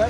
Qué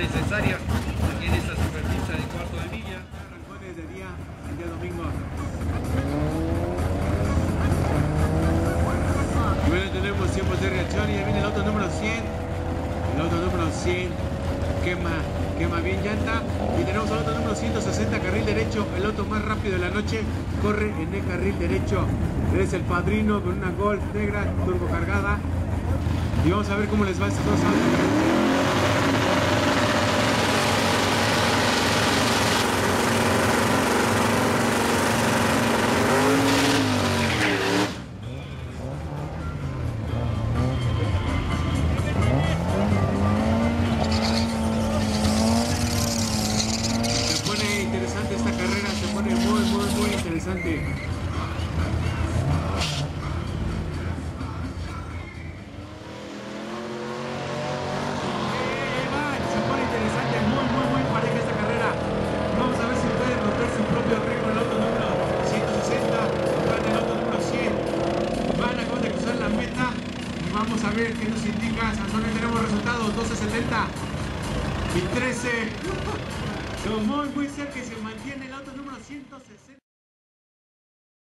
necesaria aquí en esta superficie de cuarto de milla. Día, domingo. Bueno, tenemos tiempos de reacción y ya viene el auto número 100. El auto número 100 quema, quema bien llanta. Y tenemos el auto número 160, carril derecho. El auto más rápido de la noche corre en el carril derecho. Eres el padrino con una Golf negra turbo cargada. Y vamos a ver cómo les va a estos. Y vamos a ver qué nos indica. Sansón, tenemos resultados 12.70 y 13. Son muy, muy cerca